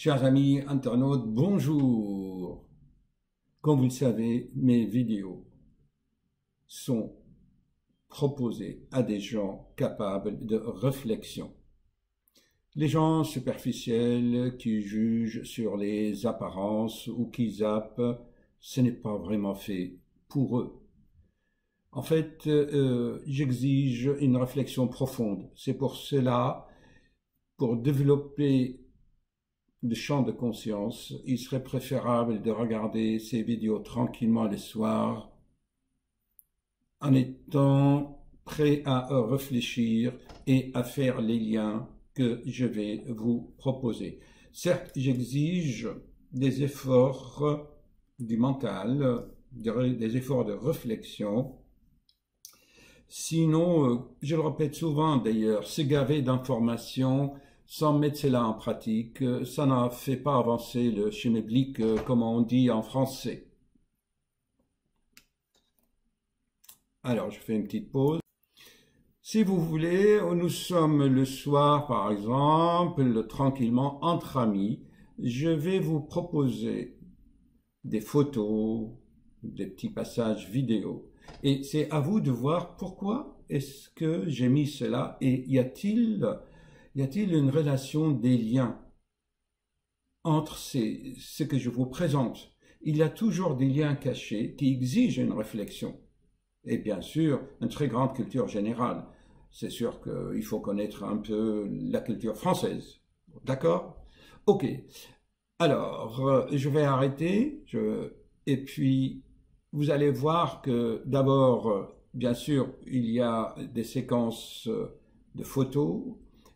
Chers amis internautes, bonjour. Comme vous le savez, mes vidéos sont proposées à des gens capables de réflexion. Les gens superficiels qui jugent sur les apparences ou qui zappent, ce n'est pas vraiment fait pour eux. En fait, euh, j'exige une réflexion profonde. C'est pour cela, pour développer de champ de conscience, il serait préférable de regarder ces vidéos tranquillement le soir en étant prêt à réfléchir et à faire les liens que je vais vous proposer. Certes, j'exige des efforts du mental, des efforts de réflexion. Sinon, euh, je le répète souvent d'ailleurs, se gaver d'informations sans mettre cela en pratique, ça n'a fait pas avancer le schmilblick, euh, comme on dit en français. Alors, je fais une petite pause. Si vous voulez, nous sommes le soir, par exemple, tranquillement entre amis. Je vais vous proposer des photos, des petits passages vidéo. Et c'est à vous de voir pourquoi est-ce que j'ai mis cela et y a-t-il y a-t-il une relation des liens entre ce que je vous présente? Il y a toujours des liens cachés qui exigent une réflexion. Et bien sûr, une très grande culture générale. C'est sûr qu'il faut connaître un peu la culture française. D'accord? Ok. Alors, euh, je vais arrêter. Et puis, vous allez voir que d'abord, euh, bien sûr, il y a des séquences euh, de photos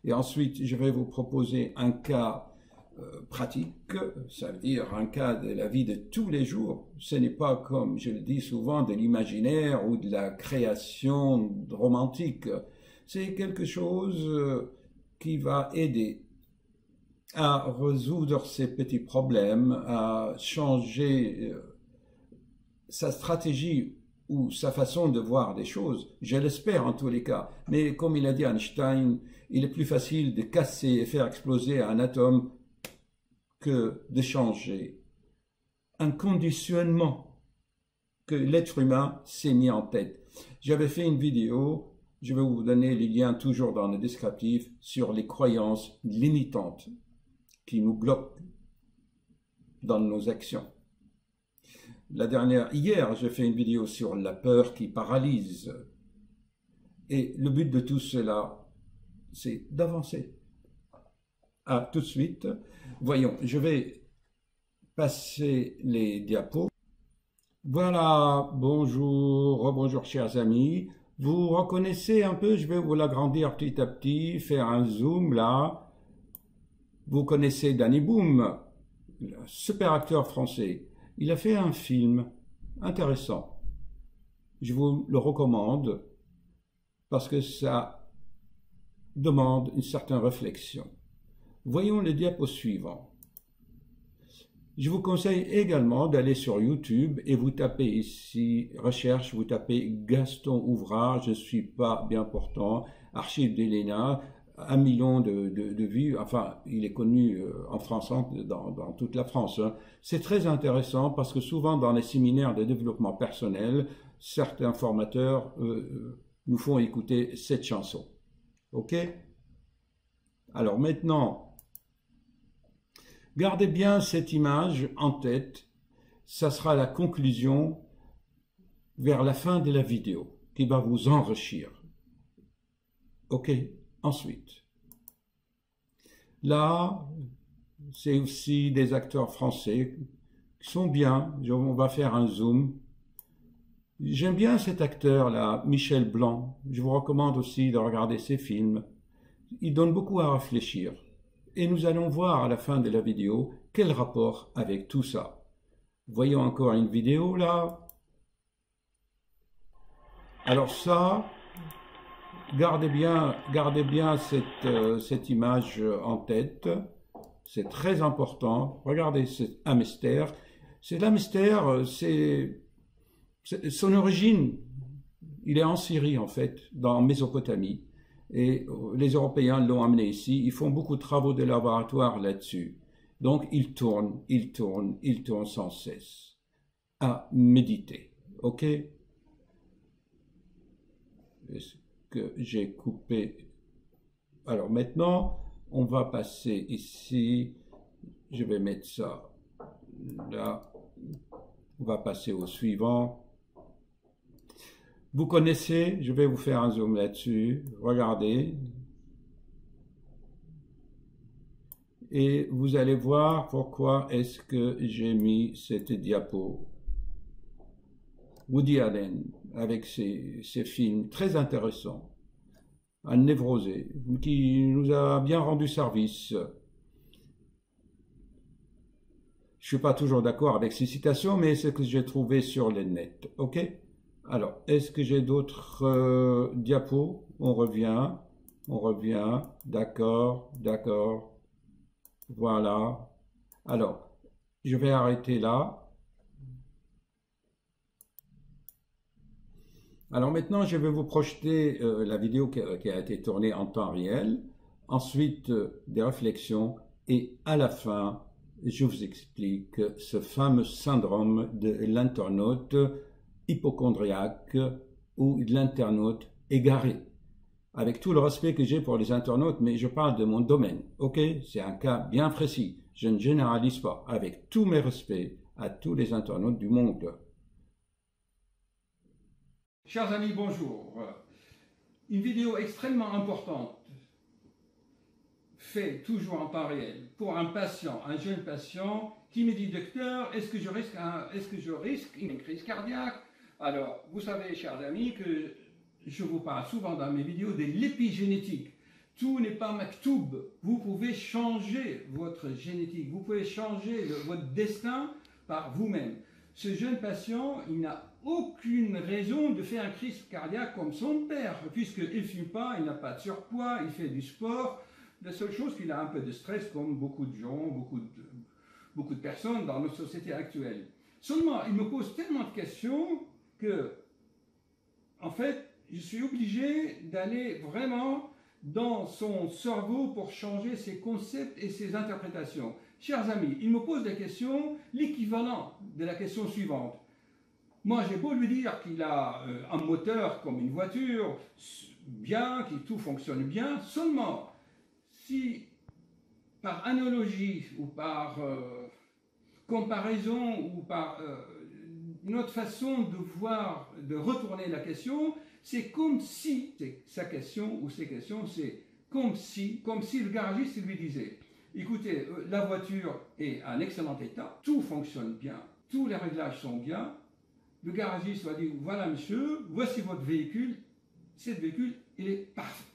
et ensuite, je vais vous proposer un cas euh, pratique, ça veut dire un cas de la vie de tous les jours. Ce n'est pas comme je le dis souvent de l'imaginaire ou de la création romantique. C'est quelque chose euh, qui va aider à résoudre ces petits problèmes, à changer euh, sa stratégie sa façon de voir des choses. Je l'espère en tous les cas. Mais comme il a dit Einstein, il est plus facile de casser et faire exploser un atome que de changer un conditionnement que l'être humain s'est mis en tête. J'avais fait une vidéo, je vais vous donner les liens toujours dans le descriptif, sur les croyances limitantes qui nous bloquent dans nos actions. La dernière, hier, j'ai fait une vidéo sur la peur qui paralyse. Et le but de tout cela, c'est d'avancer. Ah, tout de suite. Voyons, je vais passer les diapos. Voilà, bonjour, bonjour chers amis. Vous reconnaissez un peu, je vais vous l'agrandir petit à petit, faire un zoom là. Vous connaissez Danny Boom, super acteur français. Il a fait un film intéressant. Je vous le recommande parce que ça demande une certaine réflexion. Voyons le diapo suivant. Je vous conseille également d'aller sur YouTube et vous tapez ici, recherche, vous tapez Gaston Ouvrage, je ne suis pas bien portant, archive d'Elena, un million de, vues, enfin, il est connu euh, en France, dans, toute la France. Hein. C'est très intéressant parce que souvent dans les séminaires de développement personnel, certains formateurs euh, euh, nous font écouter cette chanson. OK? Alors maintenant, gardez bien cette image en tête. Ça sera la conclusion vers la fin de la vidéo qui va vous enrichir. OK? Ensuite, là, c'est aussi des acteurs français qui sont bien. On va faire un zoom J'aime bien cet acteur-là, Michel Blanc. Je vous recommande aussi de regarder ses films. Il donne beaucoup à réfléchir. Et nous allons voir à la fin de la vidéo quel rapport avec tout ça. Voyons encore une vidéo là. Alors ça, gardez bien, gardez bien cette, euh, cette image en tête. C'est très important. Regardez, c'est un mystère. C'est un mystère, c'est son origine, il est en Syrie en fait, dans Mésopotamie, et les Européens l'ont amené ici. Ils font beaucoup de travaux de laboratoire là-dessus. Donc il tourne, il tourne, il tourne sans cesse. À méditer. OK? J'ai coupé Alors maintenant, on va passer ici. Je vais mettre ça là. On va passer au suivant. Vous connaissez, je vais vous faire un zoom là-dessus. Regardez. Et vous allez voir pourquoi est-ce que j'ai mis cette diapo. Woody Allen, avec ses, films très intéressants. Un névrosé, qui nous a bien rendu service. Je suis pas toujours d'accord avec ces citations, mais c'est ce que j'ai trouvé sur le net. OK? Alors, est-ce que j'ai d'autres euh, diapos? On revient, on revient. D'accord, d'accord. Voilà. Alors, je vais arrêter là. Alors maintenant, je vais vous projeter euh, la vidéo qui a, été tournée en temps réel, ensuite euh, des réflexions et à la fin, je vous explique ce fameux syndrome de l'internaute hypochondriaque ou de l'internaute égaré. Avec tout le respect que j'ai pour les internautes, mais je parle de mon domaine, ok? C'est un cas bien précis. Je ne généralise pas. Avec tous mes respects à tous les internautes du monde. Chers amis, bonjour. Une vidéo extrêmement importante fait toujours en temps réel pour un patient, un jeune patient qui me dit docteur, est-ce que je risque, est-ce que je risque une crise cardiaque? Alors, vous savez, chers amis, que je vous parle souvent dans mes vidéos de l'épigénétique. Tout n'est pas maktoub. Vous pouvez changer votre génétique, vous pouvez changer votre destin par vous-même. Ce jeune patient, il n'a aucune raison de faire un crise cardiaque comme son père, puisqu'il ne fume pas, il n'a pas de surpoids, il fait du sport, la seule chose qu'il a un peu de stress, comme beaucoup de gens, beaucoup de, beaucoup de personnes dans notre société actuelle. Seulement, il me pose tellement de questions que, en fait, je suis obligé d'aller vraiment dans son cerveau pour changer ses concepts et ses interprétations. Chers amis, il me pose la question, l'équivalent de la question suivante. Moi, j'ai beau lui dire qu'il a euh, un moteur comme une voiture, bien, que tout fonctionne bien, seulement si par analogie ou par euh, comparaison ou par euh, une autre façon de voir, de retourner la question, c'est comme si, sa question ou ses questions, c'est comme si, comme si le garagiste lui disait, écoutez, euh, la voiture est en excellent état, tout fonctionne bien, tous les réglages sont bien, le garagiste va dire, voilà monsieur, voici votre véhicule, cet véhicule, il est parfait.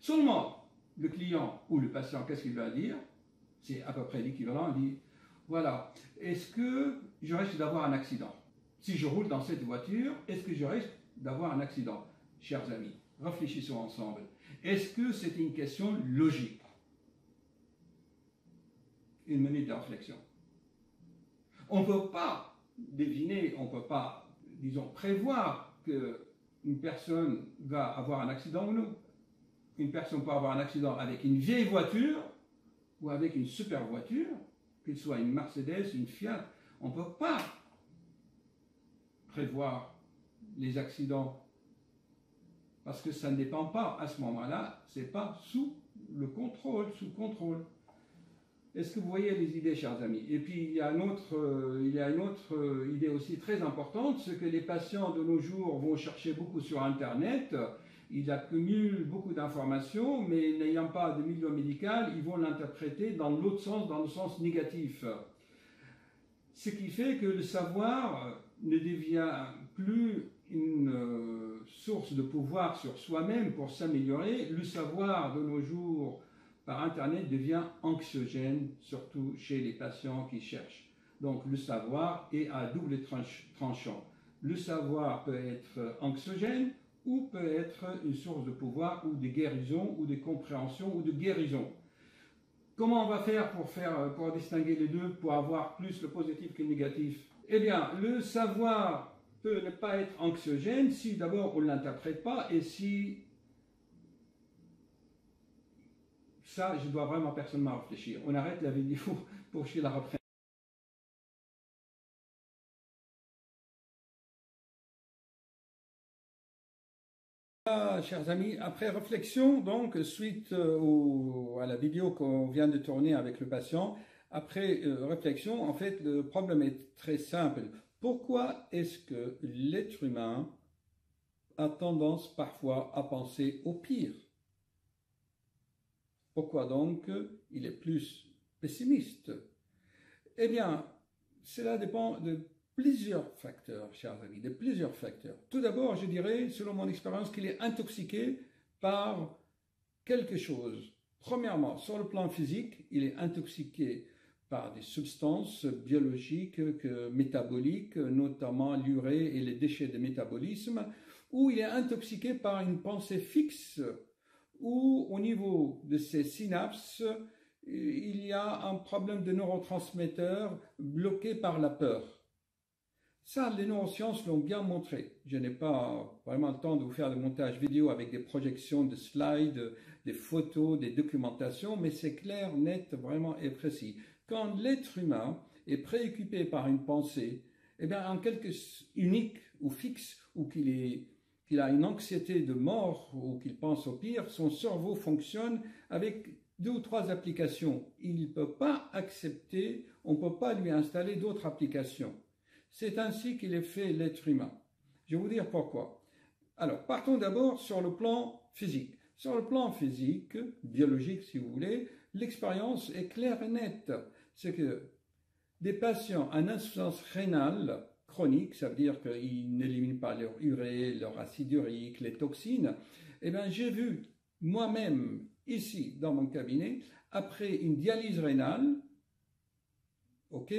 Seulement, le client ou le patient, qu'est-ce qu'il va dire? C'est à peu près l'équivalent. Il dit voilà, est-ce que je risque d'avoir un accident? Si je roule dans cette voiture, est-ce que je risque d'avoir un accident? Chers amis, réfléchissons ensemble. Est-ce que c'est une question logique? Une minute de réflexion. On ne peut pas deviner, on ne peut pas, disons, prévoir qu'une personne va avoir un accident ou non une personne peut avoir un accident avec une vieille voiture ou avec une super voiture, qu'il soit une Mercedes, une Fiat. On ne peut pas prévoir les accidents parce que ça ne dépend pas à ce moment-là, ce n'est pas sous le contrôle, sous contrôle. Est-ce que vous voyez les idées, chers amis? Et puis, il y, a euh, une autre euh, idée aussi très importante, ce que les patients de nos jours vont chercher beaucoup sur Internet, ils accumulent beaucoup d'informations, mais n'ayant pas de milieu médical, ils vont l'interpréter dans l'autre sens, dans le sens négatif. Ce qui fait que le savoir ne devient plus une euh, source de pouvoir sur soi-même pour s'améliorer. Le savoir de nos jours par Internet devient anxiogène, surtout chez les patients qui cherchent. Donc le savoir est à double tranchant. Le savoir peut être anxiogène ou peut être une source de pouvoir ou de guérison ou de compréhension ou de guérison. Comment on va faire pour, faire pour distinguer les deux, pour avoir plus le positif que le négatif? Eh bien, le savoir peut ne pas être anxiogène si d'abord on ne l'interprète pas et si je dois vraiment personnellement réfléchir. On arrête la vidéo pour que la reprenne. Ah, chers amis, après réflexion, donc suite euh, à la vidéo qu'on vient de tourner avec le patient, après euh, réflexion, en fait, le problème est très simple. Pourquoi est-ce que l'être humain a tendance parfois à penser au pire? Pourquoi donc il est plus pessimiste? Eh bien, cela dépend de plusieurs facteurs, chers amis, de plusieurs facteurs. Tout d'abord, je dirais, selon mon expérience, qu'il est intoxiqué par quelque chose. Premièrement, sur le plan physique, il est intoxiqué par des substances biologiques, métaboliques, notamment l'urée et les déchets de métabolisme, ou il est intoxiqué par une pensée fixe, ou au niveau de ses synapses, il y a un problème de neurotransmetteurs bloqué par la peur. Ça, les neurosciences l'ont bien montré. Je n'ai pas vraiment le temps de vous faire des montages vidéo avec des projections de slides, des photos, des documentations, mais c'est clair, net, vraiment et précis. Quand l'être humain est préoccupé par une pensée, eh bien, en quelque unique ou fixe, ou qu'il qu'il a une anxiété de mort ou qu'il pense au pire, son cerveau fonctionne avec deux ou trois applications. Il ne peut pas accepter, on ne peut pas lui installer d'autres applications. C'est ainsi qu'il est fait l'être humain. Je vais vous dire pourquoi. Alors, partons d'abord sur le plan physique. Sur le plan physique, biologique si vous voulez, l'expérience est claire et nette. C'est que des patients en insuffisance rénale chronique, ça veut dire qu'ils n'éliminent pas leur urée, leur acide urique, les toxines, eh bien j'ai vu moi-même ici dans mon cabinet, après une dialyse rénale, ok,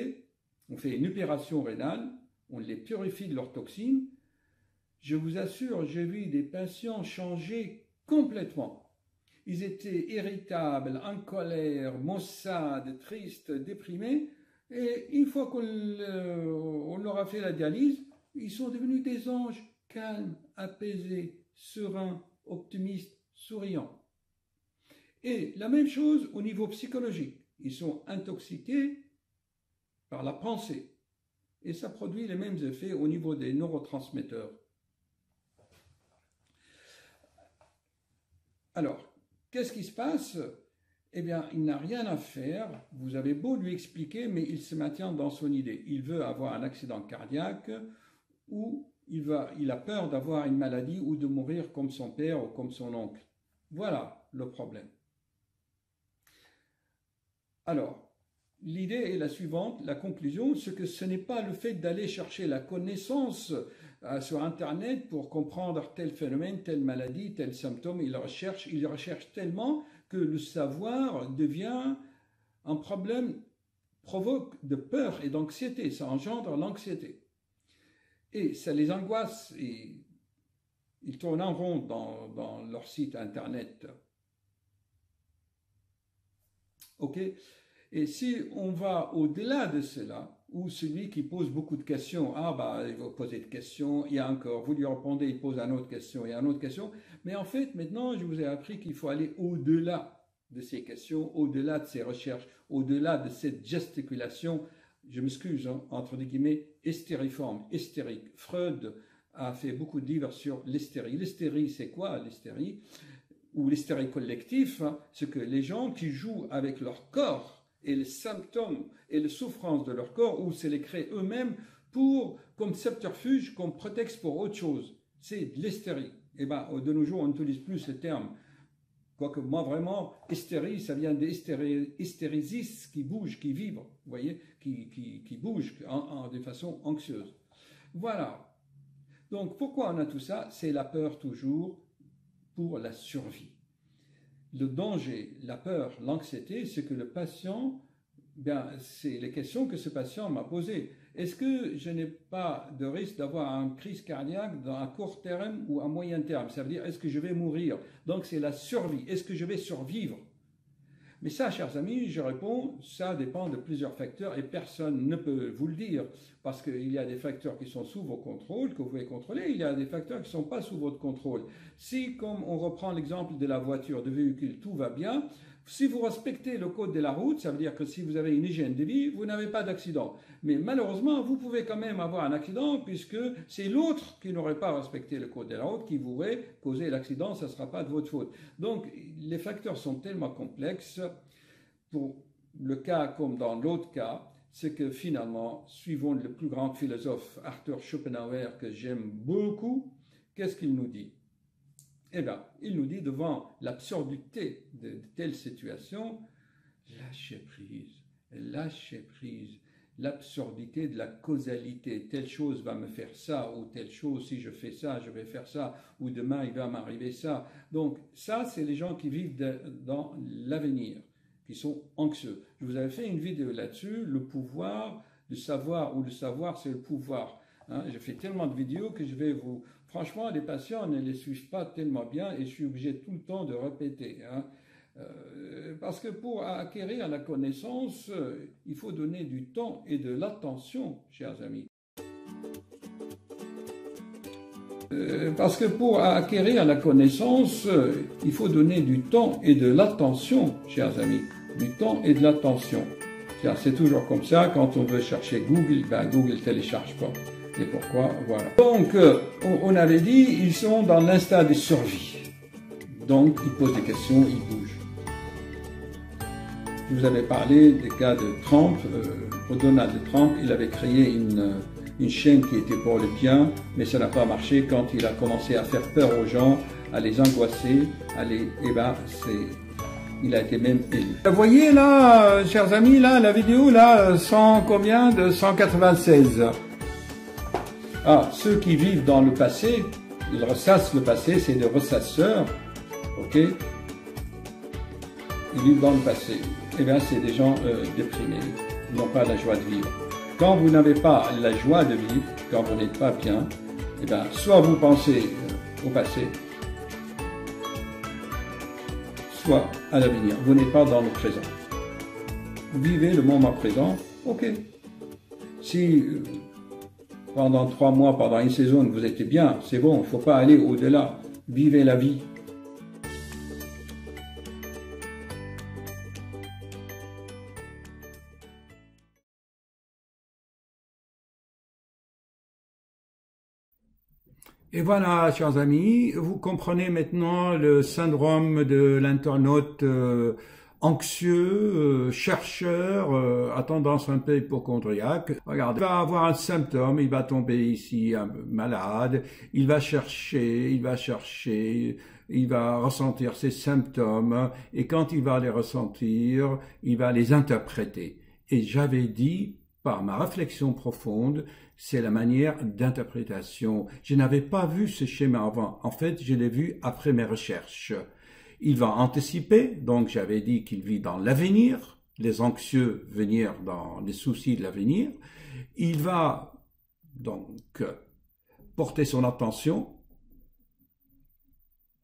on fait une opération rénale, on les purifie de leurs toxines. Je vous assure, j'ai vu des patients changer complètement. Ils étaient irritables, en colère, maussades, tristes, déprimés. Et une fois qu'on leur a fait la dialyse, ils sont devenus des anges calmes, apaisés, sereins, optimistes, souriants. Et la même chose au niveau psychologique. Ils sont intoxiqués par la pensée. Et ça produit les mêmes effets au niveau des neurotransmetteurs. Alors, qu'est-ce qui se passe? Eh bien, il n'a rien à faire. Vous avez beau lui expliquer, mais il se maintient dans son idée. Il veut avoir un accident cardiaque ou il, va, il a peur d'avoir une maladie ou de mourir comme son père ou comme son oncle. Voilà le problème. Alors, L'idée est la suivante, la conclusion, c'est que ce n'est pas le fait d'aller chercher la connaissance euh, sur Internet pour comprendre tel phénomène, telle maladie, tel symptôme. Il recherche, il recherche tellement que le savoir devient un problème, provoque de peur et d'anxiété, ça engendre l'anxiété. Et ça les angoisse et ils tournent en rond dans, dans leur site Internet. Ok? Et si on va au-delà de cela, ou celui qui pose beaucoup de questions, ah bah il va poser de questions, il y a encore, vous lui répondez, il pose une autre question, il y a une autre question, mais en fait maintenant je vous ai appris qu'il faut aller au-delà de ces questions, au-delà de ces recherches, au-delà de cette gesticulation, je m'excuse, hein, entre guillemets, hystériforme, hystérique. Freud a fait beaucoup de livres sur l'hystérie. L'hystérie, c'est quoi l'hystérie? Ou l'hystérie collective, hein, c'est que les gens qui jouent avec leur corps, et les symptômes et les souffrances de leur corps, ou c'est les créer eux-mêmes pour, comme subterfuge, comme prétexte pour autre chose. C'est de l'hystérie. Et eh ben, de nos jours, on n'utilise plus ce terme. Quoique moi, vraiment, hystérie, ça vient d'hystérésis qui bouge, qui vibre, vous voyez, qui, qui, qui bouge en, de façon anxieuse. Voilà. Donc, pourquoi on a tout ça? C'est la peur toujours pour la survie le danger, la peur, l'anxiété, c'est que le patient, bien, c'est les questions que ce patient m'a posées. Est-ce que je n'ai pas de risque d'avoir une crise cardiaque dans un court terme ou à moyen terme? Ça veut dire, est-ce que je vais mourir? Donc c'est la survie. Est-ce que je vais survivre? Mais ça, chers amis, je réponds, ça dépend de plusieurs facteurs et personne ne peut vous le dire parce qu'il y a des facteurs qui sont sous vos contrôles, que vous pouvez contrôler, il y a des facteurs qui ne sont pas sous votre contrôle. Si, comme on reprend l'exemple de la voiture, de véhicule, tout va bien, Si vous respectez le code de la route, ça veut dire que si vous avez une hygiène de vie, vous n'avez pas d'accident. Mais malheureusement, vous pouvez quand même avoir un accident puisque c'est l'autre qui n'aurait pas respecté le code de la route qui vous aurait causé l'accident, ça ne sera pas de votre faute. Donc, les facteurs sont tellement complexes. Pour le cas comme dans l'autre cas, c'est que finalement, suivant le plus grand philosophe Arthur Schopenhauer que j'aime beaucoup, qu'est-ce qu'il nous dit? Eh bien, il nous dit devant l'absurdité de, telle situation, lâchez prise, lâchez prise, l'absurdité de la causalité. Telle chose va me faire ça, ou telle chose, si je fais ça, je vais faire ça, ou demain il va m'arriver ça. Donc, ça, c'est les gens qui vivent dans l'avenir, qui sont anxieux. Je vous avais fait une vidéo là-dessus, le pouvoir de savoir, ou le savoir, c'est le pouvoir. Hein. je fais tellement de vidéos que je vais vous Franchement, les patients ne les suivent pas tellement bien et je suis obligé tout le temps de répéter. Hein. Euh, parce que pour acquérir la connaissance, euh, il faut donner du temps et de l'attention, chers amis. Euh, parce que pour acquérir la connaissance, il faut donner du temps et de l'attention, chers amis. Du temps et de l'attention. C'est toujours comme ça, quand on veut chercher Google, ben Google ne télécharge pas pourquoi, voilà. Donc, euh, on avait dit, ils sont dans l'instant de survie. Donc, ils posent des questions, ils bougent. Je vous avais parlé des cas de Trump. Euh, Donald Trump, il avait créé une, une chaîne qui était pour le bien, mais ça n'a pas marché quand il a commencé à faire peur aux gens, à les angoisser, à les... Eh. Il a été même élu. Vous voyez là, euh, chers amis, là, la vidéo, là, 100 combien? De 196. Ah, ceux qui vivent dans le passé, ils ressassent le passé, c'est des ressasseurs, ok? Ils vivent dans le passé. Eh bien, c'est des gens euh, déprimés, ils n'ont pas la joie de vivre. Quand vous n'avez pas la joie de vivre, quand vous n'êtes pas bien, eh bien, soit vous pensez euh, au passé, soit à l'avenir. Vous n'êtes pas dans le présent. vivez le moment présent, ok. Si euh, pendant trois mois, pendant une saison, vous étiez bien, c'est bon, il ne faut pas aller au-delà. Vivez la vie. Et voilà, chers amis, vous comprenez maintenant le syndrome de l'internaute euh, anxieux, euh, chercheur, euh, à tendance un peu hypochondriaque. Regardez, il va avoir un symptôme, il va tomber ici malade, il va chercher, il va chercher, il va ressentir ses symptômes, et quand il va les ressentir, il va les interpréter. Et j'avais dit, par ma réflexion profonde, c'est la manière d'interprétation. Je n'avais pas vu ce schéma avant. En fait, je l'ai vu après mes recherches. Il va anticiper, donc j'avais dit qu'il vit dans l'avenir, les anxieux venir dans les soucis de l'avenir. Il va donc porter son attention,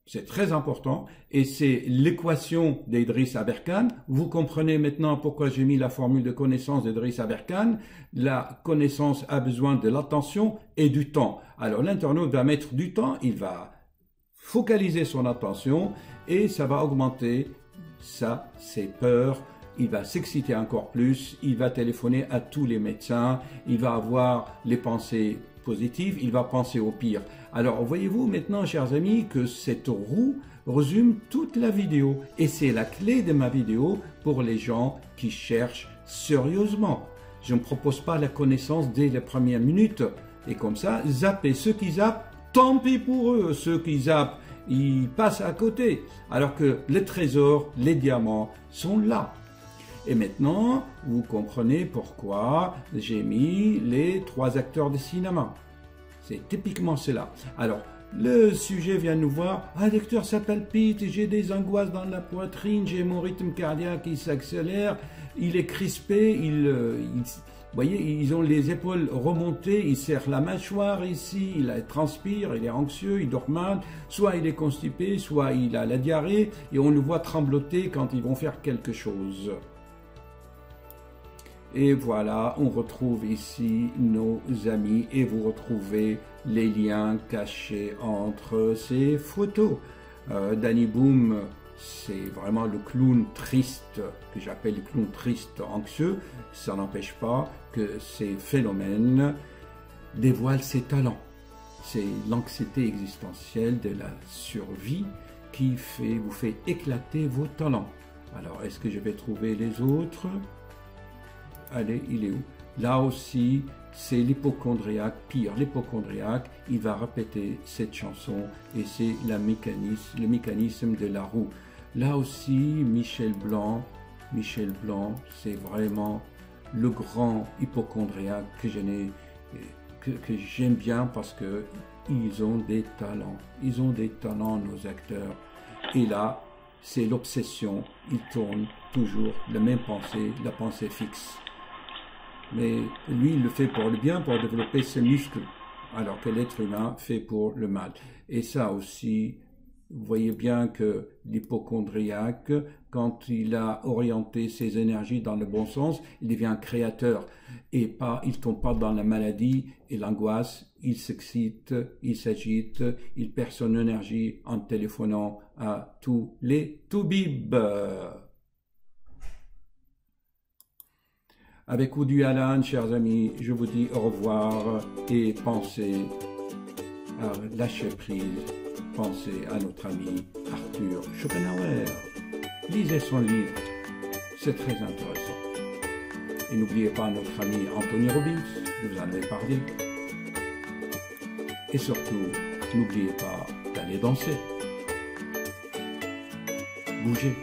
c'est très important, et c'est l'équation d'Idriss Aberkan. Vous comprenez maintenant pourquoi j'ai mis la formule de connaissance d'Idriss Aberkan. La connaissance a besoin de l'attention et du temps. Alors l'internaute va mettre du temps, il va focaliser son attention et ça va augmenter ça, ses peurs. Il va s'exciter encore plus, il va téléphoner à tous les médecins, il va avoir les pensées positives, il va penser au pire. Alors voyez-vous maintenant, chers amis, que cette roue résume toute la vidéo et c'est la clé de ma vidéo pour les gens qui cherchent sérieusement. Je ne propose pas la connaissance dès les premières minutes et comme ça, zapper ceux qui zappent, tant pis pour eux, ceux qui zappent ils passent à côté. Alors que les trésors, les diamants sont là. Et maintenant, vous comprenez pourquoi j'ai mis les trois acteurs de cinéma. C'est typiquement cela. Alors, le sujet vient nous voir. Ah, lecteur, ça palpite, j'ai des angoisses dans la poitrine, j'ai mon rythme cardiaque qui s'accélère, il est crispé, il, euh, voyez, ils ont les épaules remontées, il serre la mâchoire ici, il transpire, il est anxieux, il dort mal, soit il est constipé, soit il a la diarrhée, et on le voit trembloter quand ils vont faire quelque chose. Et voilà, on retrouve ici nos amis et vous retrouvez les liens cachés entre ces photos. Euh, Danny Boom c'est vraiment le clown triste, que j'appelle le clown triste anxieux. Ça n'empêche pas que ces phénomènes dévoilent ses talents. C'est l'anxiété existentielle de la survie qui fait, vous fait éclater vos talents. Alors, est-ce que je vais trouver les autres? Allez, il est où? Là aussi, c'est l'hypochondriaque, pire, l'hypochondriaque, il va répéter cette chanson et c'est mécanisme, le mécanisme de la roue. Là aussi, Michel Blanc, Michel Blanc, c'est vraiment le grand hypochondriaque que que, que j'aime bien parce que ils ont des talents, ils ont des talents nos acteurs. Et là, c'est l'obsession, ils tournent toujours la même pensée, la pensée fixe. Mais lui, il le fait pour le bien, pour développer ses muscles, alors que l'être humain fait pour le mal. Et ça aussi, vous voyez bien que l'hypochondriaque, quand il a orienté ses énergies dans le bon sens, il devient créateur et pas, il tombe pas dans la maladie et l'angoisse. Il s'excite, il s'agite, il perd son énergie en téléphonant à tous les toubibs. Avec Oudu Alan, chers amis, je vous dis au revoir et pensez à lâcher prise. Pensez à notre ami Arthur Schopenhauer. Lisez son livre, c'est très intéressant. Et n'oubliez pas notre ami Anthony Robbins, je vous en avais parlé. Et surtout, n'oubliez pas d'aller danser. Bougez.